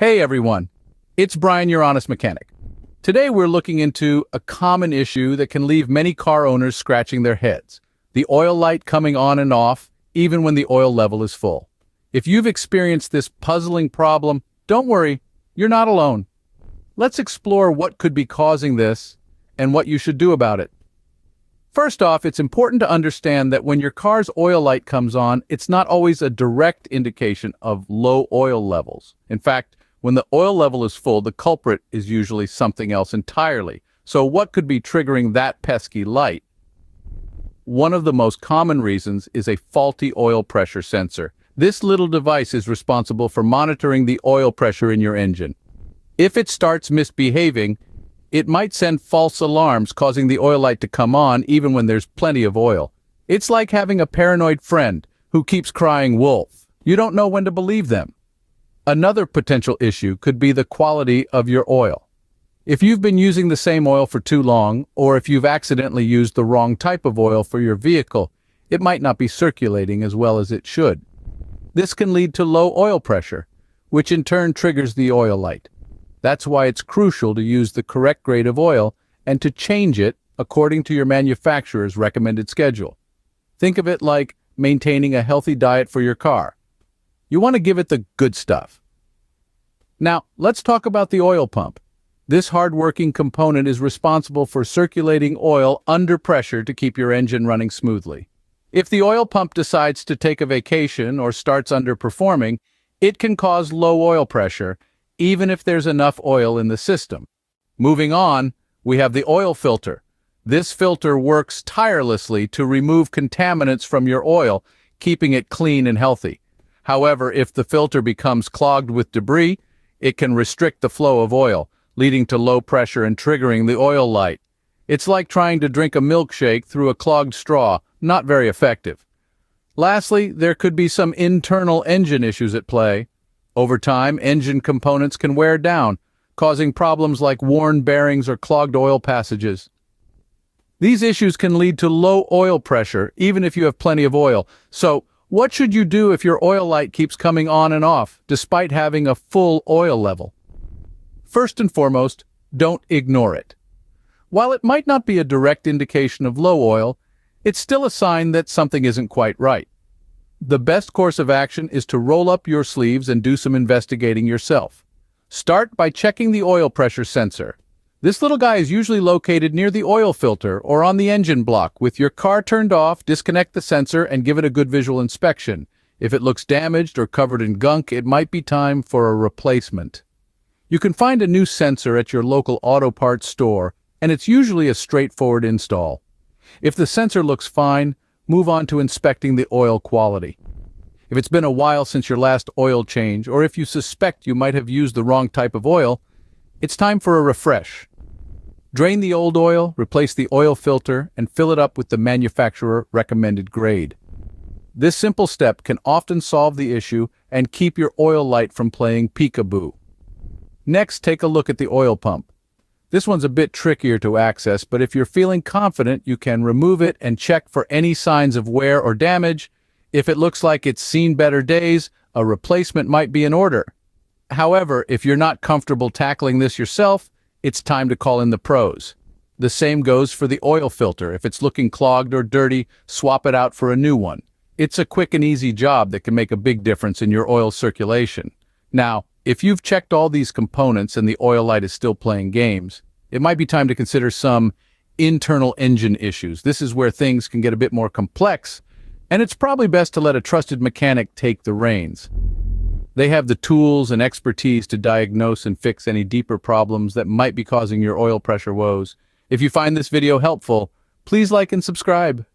Hey everyone, it's Brian, your honest mechanic. Today we're looking into a common issue that can leave many car owners scratching their heads. The oil light coming on and off, even when the oil level is full. If you've experienced this puzzling problem, don't worry, you're not alone. Let's explore what could be causing this and what you should do about it. First off, it's important to understand that when your car's oil light comes on, it's not always a direct indication of low oil levels. In fact, when the oil level is full, the culprit is usually something else entirely. So what could be triggering that pesky light? One of the most common reasons is a faulty oil pressure sensor. This little device is responsible for monitoring the oil pressure in your engine. If it starts misbehaving, it might send false alarms causing the oil light to come on even when there's plenty of oil. It's like having a paranoid friend who keeps crying wolf. You don't know when to believe them. Another potential issue could be the quality of your oil. If you've been using the same oil for too long, or if you've accidentally used the wrong type of oil for your vehicle, it might not be circulating as well as it should. This can lead to low oil pressure, which in turn triggers the oil light. That's why it's crucial to use the correct grade of oil and to change it according to your manufacturer's recommended schedule. Think of it like maintaining a healthy diet for your car. You want to give it the good stuff. Now, let's talk about the oil pump. This hard-working component is responsible for circulating oil under pressure to keep your engine running smoothly. If the oil pump decides to take a vacation or starts underperforming, it can cause low oil pressure, even if there's enough oil in the system. Moving on, we have the oil filter. This filter works tirelessly to remove contaminants from your oil, keeping it clean and healthy. However, if the filter becomes clogged with debris, it can restrict the flow of oil, leading to low pressure and triggering the oil light. It's like trying to drink a milkshake through a clogged straw, not very effective. Lastly, there could be some internal engine issues at play. Over time, engine components can wear down, causing problems like worn bearings or clogged oil passages. These issues can lead to low oil pressure, even if you have plenty of oil. So, what should you do if your oil light keeps coming on and off, despite having a full oil level? First and foremost, don't ignore it. While it might not be a direct indication of low oil, it's still a sign that something isn't quite right. The best course of action is to roll up your sleeves and do some investigating yourself. Start by checking the oil pressure sensor. This little guy is usually located near the oil filter or on the engine block. With your car turned off, disconnect the sensor and give it a good visual inspection. If it looks damaged or covered in gunk, it might be time for a replacement. You can find a new sensor at your local auto parts store, and it's usually a straightforward install. If the sensor looks fine, move on to inspecting the oil quality. If it's been a while since your last oil change, or if you suspect you might have used the wrong type of oil, it's time for a refresh. Drain the old oil, replace the oil filter, and fill it up with the manufacturer recommended grade. This simple step can often solve the issue and keep your oil light from playing peekaboo. Next, take a look at the oil pump. This one's a bit trickier to access, but if you're feeling confident, you can remove it and check for any signs of wear or damage. If it looks like it's seen better days, a replacement might be in order. However, if you're not comfortable tackling this yourself, it's time to call in the pros. The same goes for the oil filter. If it's looking clogged or dirty, swap it out for a new one. It's a quick and easy job that can make a big difference in your oil circulation. Now, if you've checked all these components and the oil light is still playing games, it might be time to consider some internal engine issues. This is where things can get a bit more complex, and it's probably best to let a trusted mechanic take the reins. They have the tools and expertise to diagnose and fix any deeper problems that might be causing your oil pressure woes. If you find this video helpful, please like and subscribe.